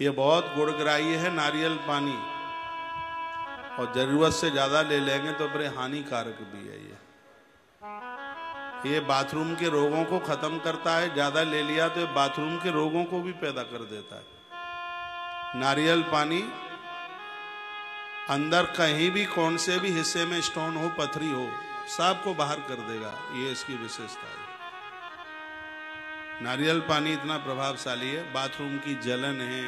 ये बहुत गुड़ग्राही है नारियल पानी। और ज़रूरत से ज़्यादा ले लेंगे तो बड़े हानिकारक भी है ये। ये बाथरूम के रोगों को खत्म करता है, ज़्यादा ले लिया तो बाथरूम के रोगों को भी पैदा कर देता है। नारियल पानी अंदर कहीं भी कौन से भी हिस्से में स्टोन हो, पथरी हो सबको बाहर कर देगा, ये इसकी विशेषता है। नारियल पानी इतना प्रभावशाली है, बाथरूम की जलन है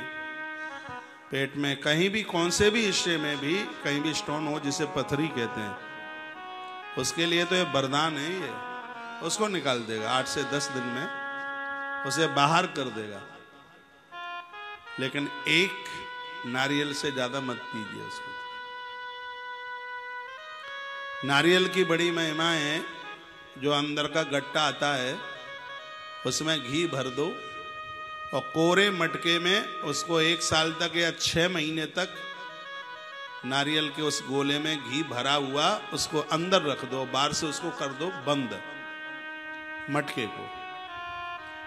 पेट में कहीं भी, कौन से भी हिस्से में भी कहीं भी स्टोन हो, जिसे पथरी कहते हैं, उसके लिए तो ये वरदान है ये। उसको निकाल देगा, आठ से दस दिन में उसे बाहर कर देगा। लेकिन एक नारियल से ज़्यादा मत पीजिए उसको। नारियल की बड़ी महिमा है, जो अंदर का गट्टा आता है, उसमें घी भर दो। और कोरे मटके में उसको एक साल तक या छह महीने तक नारियल के उस गोले में घी भरा हुआ उसको अंदर रख दो, बाहर से उसको कर दो बंद मटके को।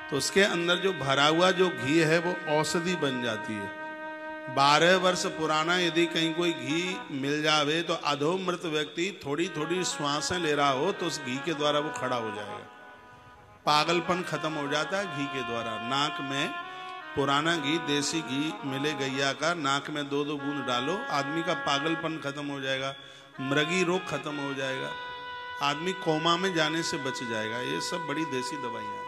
तो उसके अंदर जो भरा हुआ जो घी है वो औषधि बन जाती है। बारह वर्ष पुराना यदि कहीं कोई घी मिल जावे तो अधोमृत व्यक्ति थोड़ी थोड़ी श्वासें ले रहा हो तो उस घी के द्वारा वो खड़ा हो जाएगा। पागलपन खत्म हो जाता है घी के द्वारा। नाक में पुराना घी, देसी घी मिले गैया का, नाक में दो दो बूंद डालो, आदमी का पागलपन खत्म हो जाएगा, मृगी रोग खत्म हो जाएगा, आदमी कोमा में जाने से बच जाएगा। ये सब बड़ी देसी दवाइयाँ